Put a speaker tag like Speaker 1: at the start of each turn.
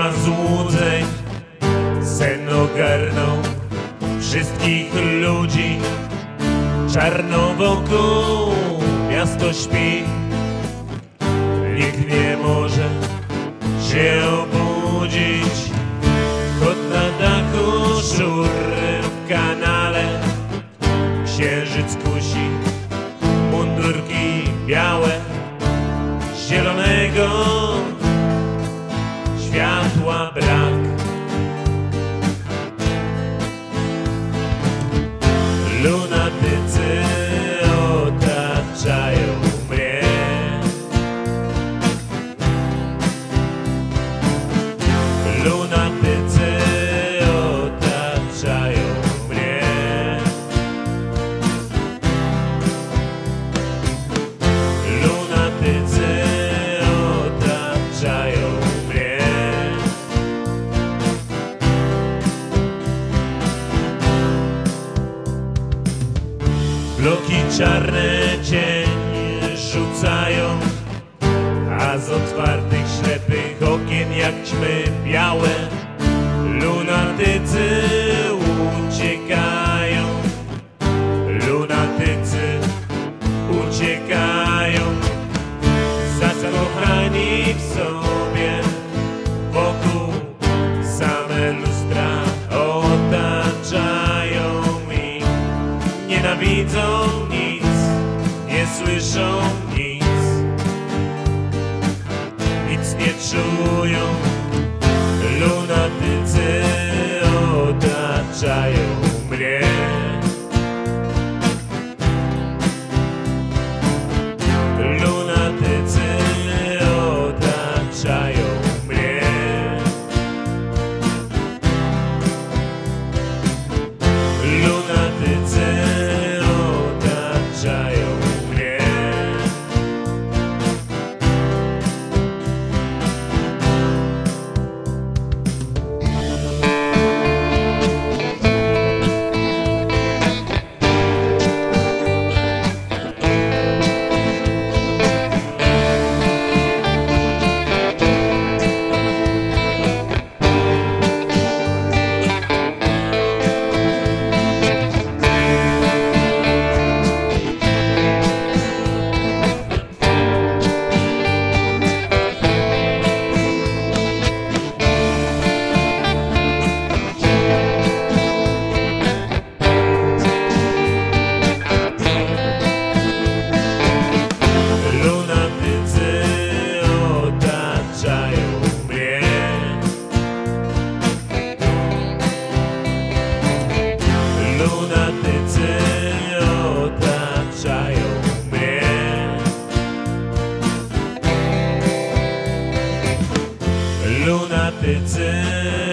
Speaker 1: ma złudzeń. Sen ogarnął wszystkich ludzi. Czarno wokół miasto śpi. Nikt nie może się obudzić. Kot na dachu, szur w kanale. Księżyc kusi, mundurki białe. Zielonego Loki charreche widzą nic, nie słyszą nic, nic nie czują. it's in.